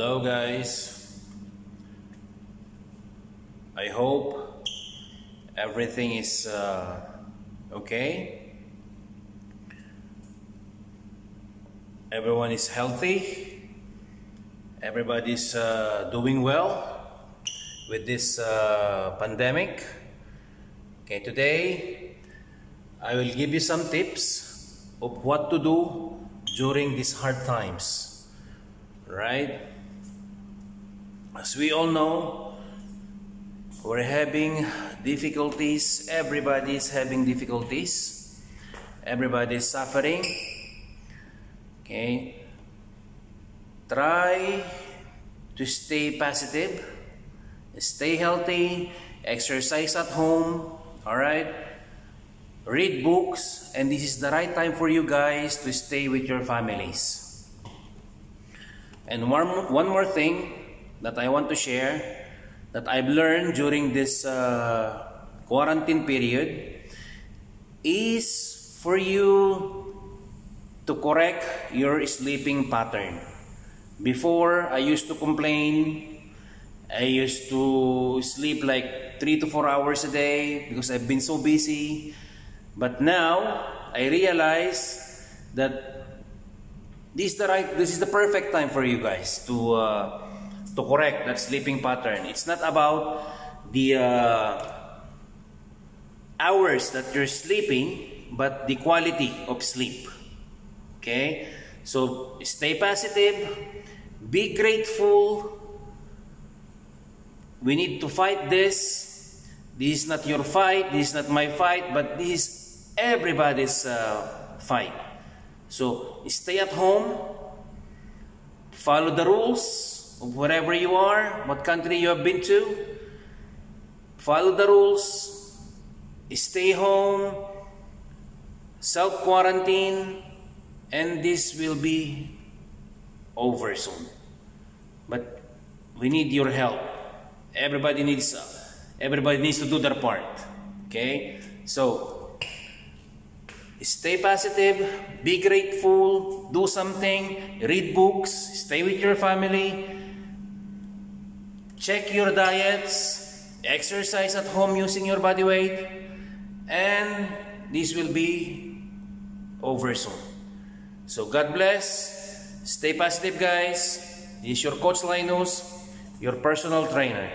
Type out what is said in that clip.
Hello guys. I hope everything is uh, okay. Everyone is healthy. Everybody's uh, doing well with this uh, pandemic. Okay, today I will give you some tips of what to do during these hard times. Right? As we all know, we're having difficulties. Everybody's having difficulties. Everybody's suffering. Okay? Try to stay positive, stay healthy, exercise at home, alright? Read books, and this is the right time for you guys to stay with your families. And one, one more thing that I want to share that I've learned during this uh, quarantine period is for you to correct your sleeping pattern. Before, I used to complain. I used to sleep like three to four hours a day because I've been so busy. But now, I realize that this is the right, this is the perfect time for you guys to uh, to correct that sleeping pattern. It's not about the uh, hours that you're sleeping, but the quality of sleep. Okay? So, stay positive, be grateful. We need to fight this. This is not your fight, this is not my fight, but this is everybody's uh, fight. So, stay at home, follow the rules of wherever you are, what country you have been to. Follow the rules, stay home, self quarantine, and this will be over soon. But we need your help. Everybody needs everybody needs to do their part. Okay? So stay positive, be grateful, do something, read books, stay with your family, check your diets, exercise at home using your body weight, and this will be over soon. So God bless. Stay positive, guys. This is your Coach Linus, your personal trainer.